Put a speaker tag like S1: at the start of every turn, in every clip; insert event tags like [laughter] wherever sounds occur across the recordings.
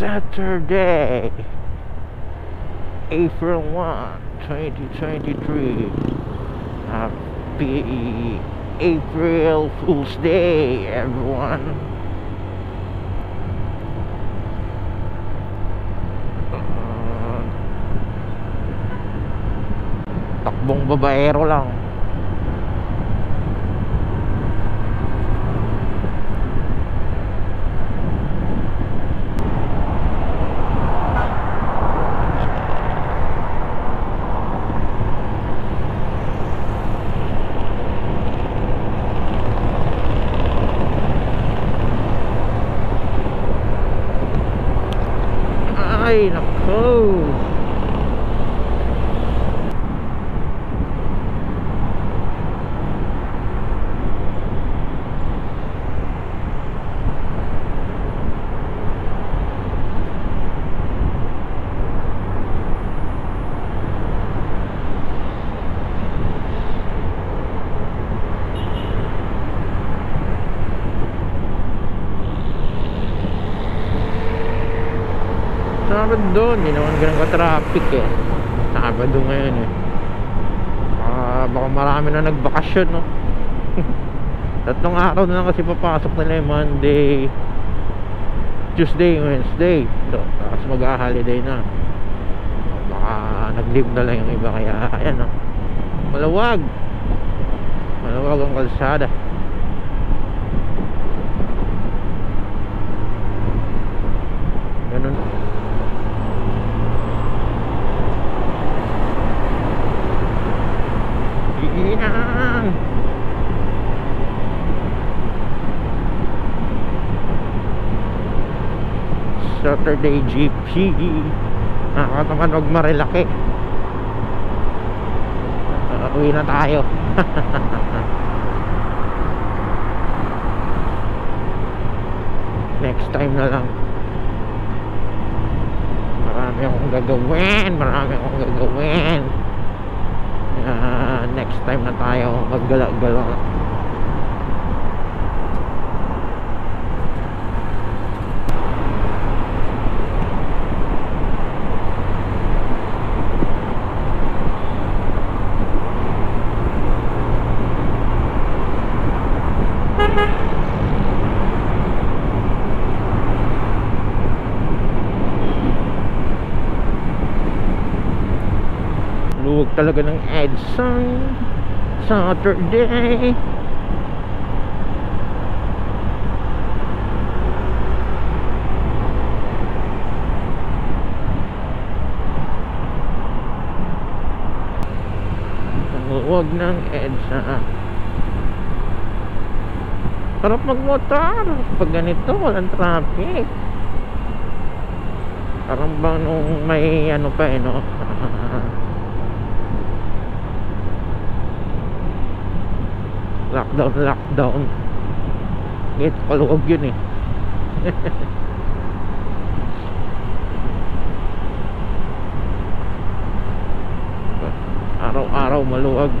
S1: Saturday, April 1, 2023. Happy April Fool's Day, everyone. Uh, takbong babaero lang. Sabado, hindi naman ganun ka-traffic eh. Sabado ngayon eh. Ah, baka marami na nagbakasyon, no? [laughs] Tatlong araw na lang kasi papasok nila yung Monday, Tuesday, Wednesday. So, tapos mag-holiday na. Baka nag-leave na lang yung iba kaya, ayan no. Malawag. Malawag ang kalsada. Ganun. Yan. Saturday GP Nakakataman wag marilaki. Uh, Uwi na tayo. [laughs] Next time na lang. Marami akong gagawin Marami akong gagawin. Uh, next time na tayo maggala-gala talaga ng EDSA Saturday ang luwag ng EDSA sarap magmotor. Pag ganito walang traffic. Parang bang nung may ano pa eh no lockdown lockdown. Gate paluwag yun eh. Araw-araw maluwag.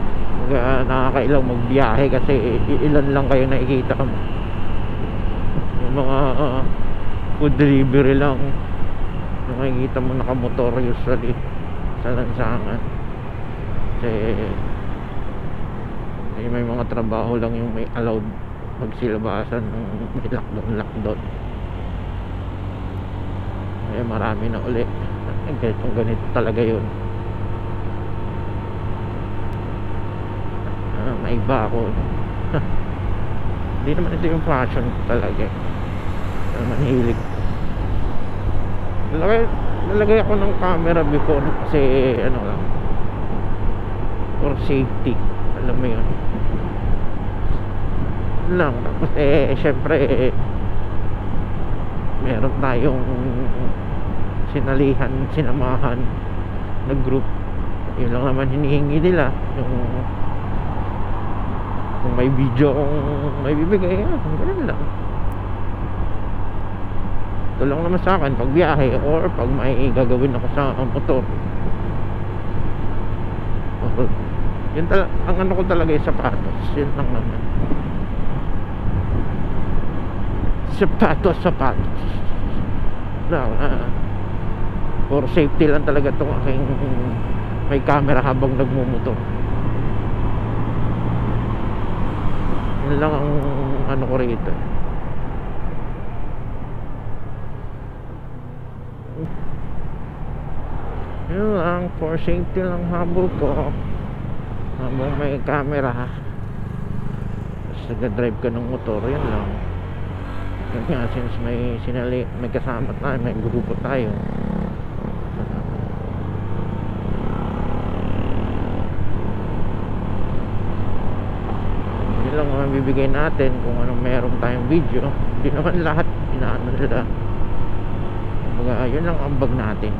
S1: Mga nakakailang magbiyahe kasi ilan lang kayo nakikita mo yung mga uh, food delivery lang. Yung makikita mo nakamotor usually sa lansangan. Kasi eh, may mga trabaho lang yung may allowed magsilabasan ng may lockdown lockdown. Eh marami na uli. Ganito, ganito talaga yun. Ah, maiba ako [laughs] hindi naman ito yung fashion ko talaga. Hindi naman hilig nalagay, nalagay ako ng camera before kasi ano lang for safety. Alam mo yun lang. Eh syempre eh, meron tayong sinalihan sinamahan na group. Yun lang naman hinihingi nila. Yung kung may video kung may bibigay ah, ganun lang. Ito lang naman sa akin pag biyahe or pag may gagawin ako sa motor. Or yun ang ano ko talaga yung sapatos. Yun lang naman sapatos sapatos. Lang ah, for safety lang talaga itong aking may camera habang nagmumotor. Yun lang ang ano ko rito. Yun lang for safety lang habol ko. Habang may camera. Tapos nag-drive ka ng motor yun lang yun since may sinali may kasama tayo may grupo tayo. Yun lang ang bibigay natin kung anong meron tayong video. Hindi naman lahat inaano nila. Kumbaga, yun lang ang bag natin.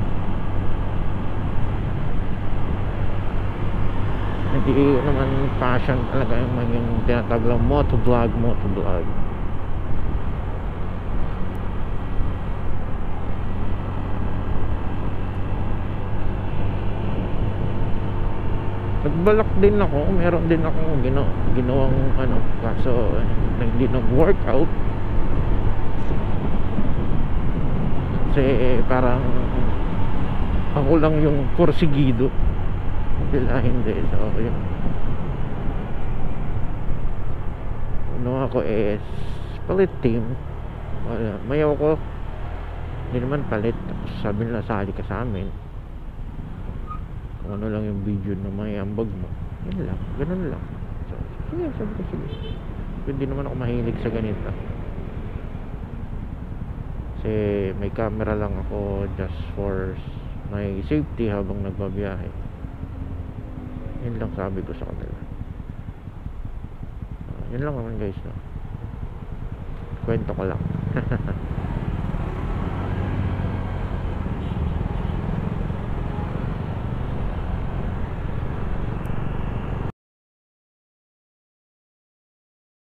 S1: Hindi naman passion talaga yung mga yung tinatawag lang motovlog motovlog nagbalak din ako meron din ako gino, ginawang ano kaso eh, hindi nag workout kasi eh, parang ako lang yung porsigido. Sila hindi so yun. Ano ako is palit team. Wala mayaw ko hindi naman palit. Sabi nila sali ka sa amin ano lang yung video na may ambag mo. Yun lang ganun lang. So, sige sabi ko sige. Hindi naman ako mahilig sa ganito. Kasi may camera lang ako just for my safety habang nagbabiyahe. Yun lang sabi ko sa kanila. Ah, yun lang naman guys no? Kwento ko lang [laughs]